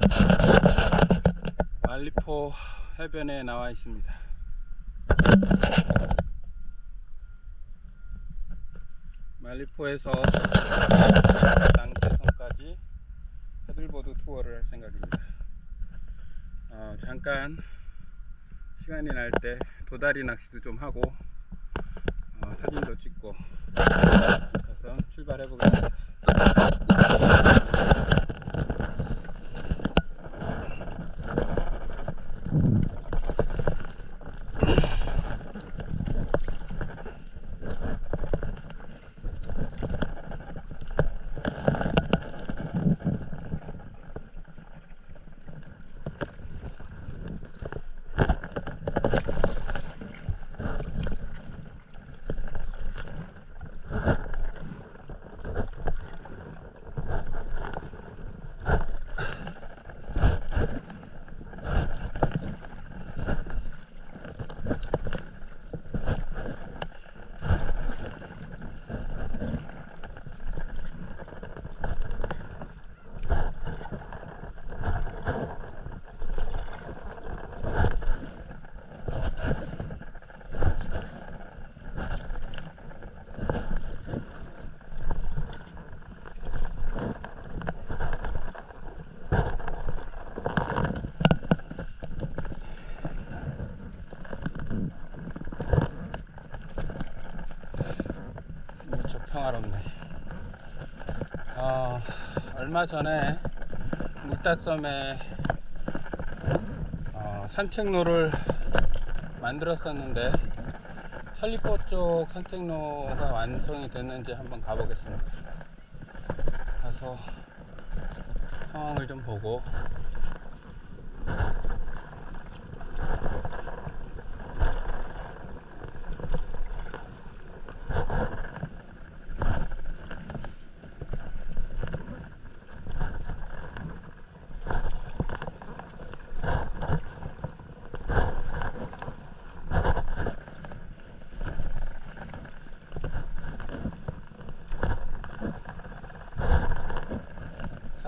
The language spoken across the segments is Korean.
말리포 해변에 나와 있습니다. 말리포에서 낭태성까지 패들보드 투어를 할 생각입니다. 어, 잠깐 시간이 날 때 도다리 낚시도 좀 하고 어, 사진도 찍고 자, 그럼 출발해 보겠습니다. 무척 평화롭네. 어, 얼마 전에 묵닥섬에 어, 산책로를 만들었었는데 천리포 쪽 산책로가 완성이 됐는지 한번 가보겠습니다. 가서 상황을 좀 보고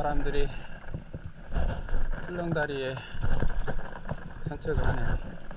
사람들이 출렁다리에 산책을 하네요.